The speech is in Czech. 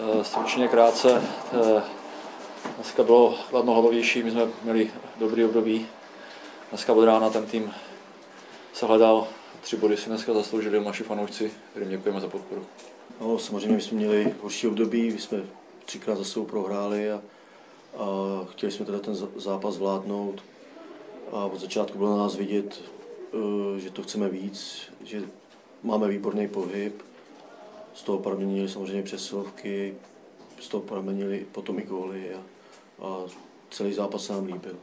Eh, stručně krátce, eh, dneska bylo chladno hlavovější, my jsme měli dobrý období. Dneska od rána ten tým se hledal, tři body si dneska zasloužili naši fanoušci, kterým děkujeme za podporu. No, samozřejmě my jsme měli horší období, my jsme třikrát za sebou prohráli a, a chtěli jsme teda ten zápas zvládnout. A od začátku bylo na nás vidět, eh, že to chceme víc, že máme výborný pohyb, z toho pramenili samozřejmě přesilovky, z toho pramenili potom i góly a, a celý zápas se nám líbil.